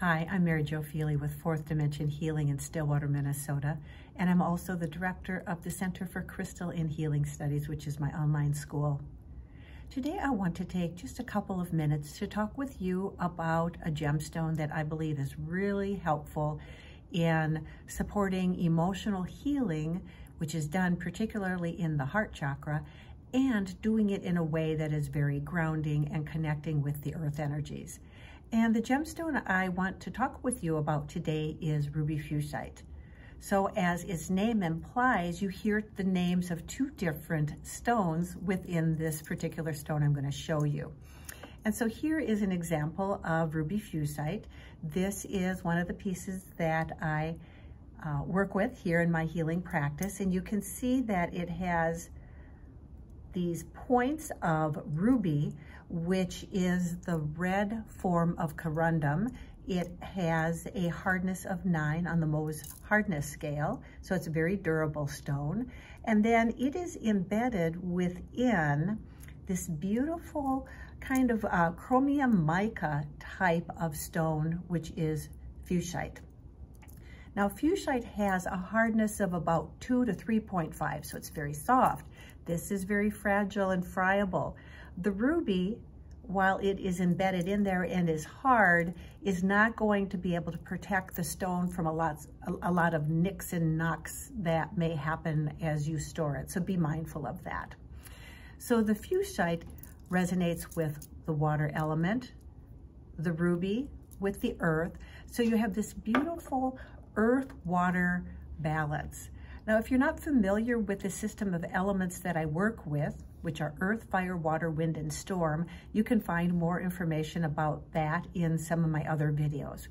Hi, I'm Mary Jo Feely with Fourth Dimension Healing in Stillwater, Minnesota, and I'm also the director of the Center for Crystal and Healing Studies, which is my online school. Today I want to take just a couple of minutes to talk with you about a gemstone that I believe is really helpful in supporting emotional healing, which is done particularly in the heart chakra, and doing it in a way that is very grounding and connecting with the earth energies. And the gemstone I want to talk with you about today is ruby fuchsite. So as its name implies, you hear the names of two different stones within this particular stone I'm going to show you. And so here is an example of ruby fuchsite. This is one of the pieces that I uh, work with here in my healing practice. And you can see that it has these points of ruby, which is the red form of corundum. It has a hardness of nine on the Mohs hardness scale, so it's a very durable stone. And then it is embedded within this beautiful kind of uh, chromium mica type of stone, which is fuchsite. Now, fuchsite has a hardness of about 2 to 3.5, so it's very soft. This is very fragile and friable. The ruby, while it is embedded in there and is hard, is not going to be able to protect the stone from a lot, a, lot of nicks and knocks that may happen as you store it. So be mindful of that. So the fuchsite resonates with the water element, the ruby with the earth. So you have this beautiful earth-water balance. Now, if you're not familiar with the system of elements that I work with, which are earth, fire, water, wind, and storm, you can find more information about that in some of my other videos.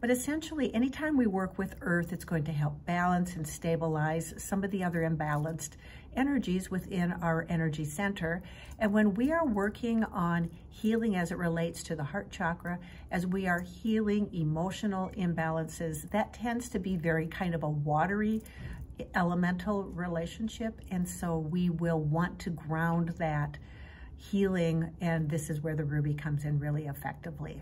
But essentially, anytime we work with earth, it's going to help balance and stabilize some of the other imbalanced energies within our energy center. And when we are working on healing as it relates to the heart chakra, as we are healing emotional imbalances, that tends to be very kind of a watery elemental relationship. And so we will want to ground that healing. And this is where the ruby comes in really effectively.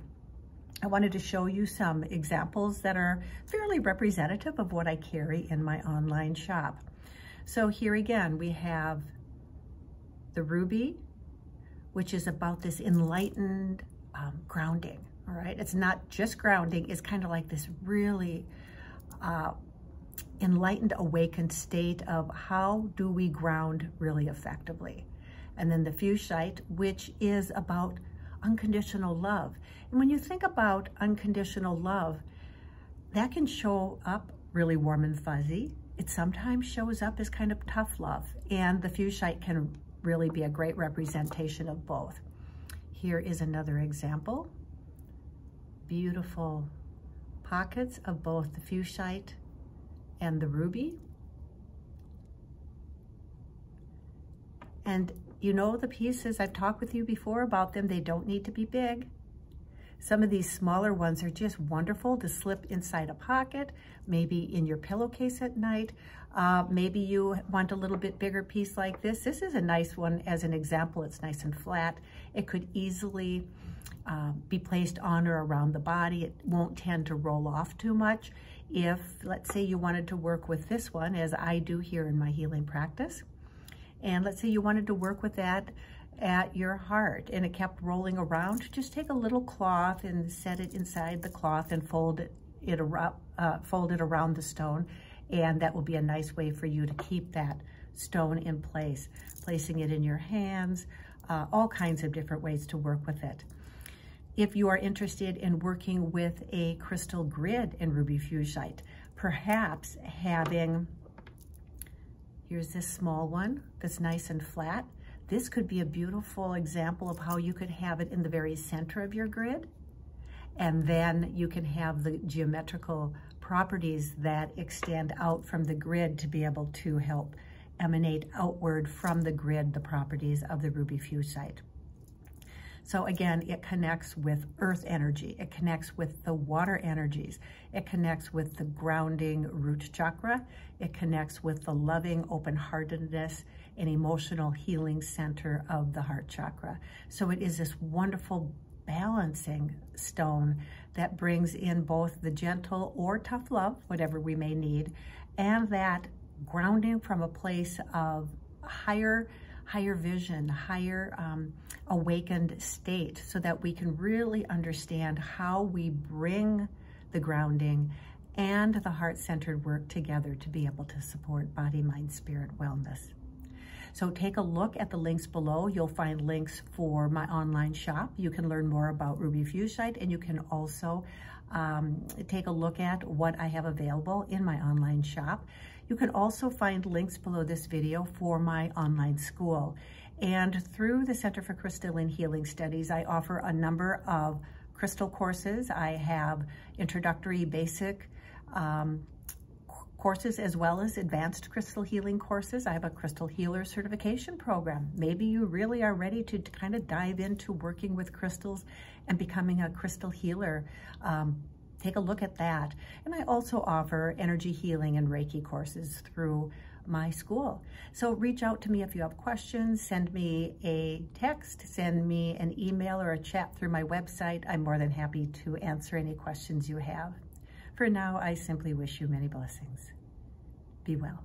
I wanted to show you some examples that are fairly representative of what I carry in my online shop. So here again, we have the ruby, which is about this enlightened um, grounding, all right? It's not just grounding, it's kind of like this really uh, enlightened, awakened state of how do we ground really effectively. And then the fuchsite, which is about unconditional love. And when you think about unconditional love, that can show up really warm and fuzzy. It sometimes shows up as kind of tough love. And the fuchsite can really be a great representation of both. Here is another example. Beautiful pockets of both the fuchsite and the ruby. And you know the pieces, I've talked with you before about them, they don't need to be big. Some of these smaller ones are just wonderful to slip inside a pocket, maybe in your pillowcase at night. Uh, maybe you want a little bit bigger piece like this. This is a nice one as an example. It's nice and flat. It could easily uh, be placed on or around the body. It won't tend to roll off too much. If, let's say you wanted to work with this one, as I do here in my healing practice, and let's say you wanted to work with that at your heart and it kept rolling around, just take a little cloth and set it inside the cloth and fold it, it uh, fold it around the stone. And that will be a nice way for you to keep that stone in place, placing it in your hands, uh, all kinds of different ways to work with it. If you are interested in working with a crystal grid in Ruby Fuchsite, perhaps having, here's this small one that's nice and flat. This could be a beautiful example of how you could have it in the very center of your grid. And then you can have the geometrical properties that extend out from the grid to be able to help emanate outward from the grid the properties of the ruby fuchsite. So again, it connects with earth energy. It connects with the water energies. It connects with the grounding root chakra. It connects with the loving open-heartedness and emotional healing center of the heart chakra. So it is this wonderful balancing stone that brings in both the gentle or tough love, whatever we may need, and that grounding from a place of higher higher vision, higher um, awakened state so that we can really understand how we bring the grounding and the heart-centered work together to be able to support body, mind, spirit wellness. So take a look at the links below. You'll find links for my online shop. You can learn more about Ruby Fuchsite and you can also um, take a look at what I have available in my online shop. You can also find links below this video for my online school. And through the Center for Crystalline Healing Studies, I offer a number of crystal courses. I have introductory basic um, courses as well as advanced crystal healing courses. I have a crystal healer certification program. Maybe you really are ready to, kind of dive into working with crystals and becoming a crystal healer. Um, take a look at that. And I also offer energy healing and Reiki courses through my school. So reach out to me if you have questions, send me a text, send me an email or a chat through my website. I'm more than happy to answer any questions you have. For now, I simply wish you many blessings. Be well.